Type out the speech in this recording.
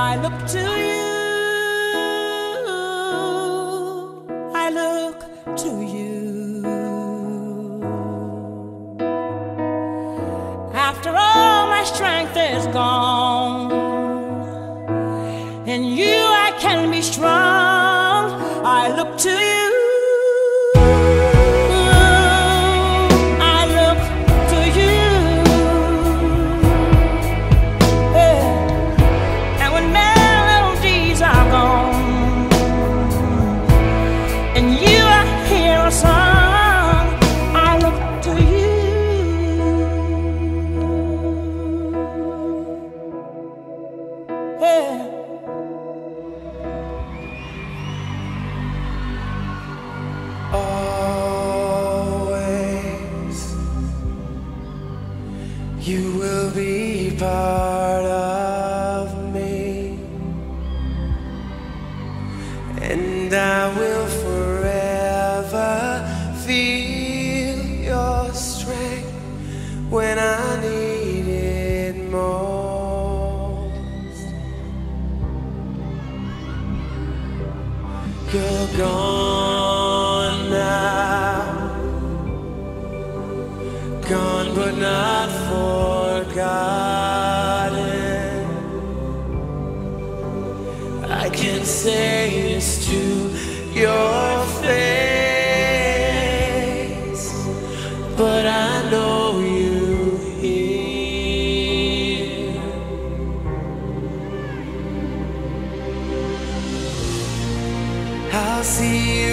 I look to you. I look to you. After all my strength is gone, in you I can be strong. I look to you. Always. You will be part of me, and I will You're gone now, gone but not forgotten. I can say this to your vazio.